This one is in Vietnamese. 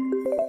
you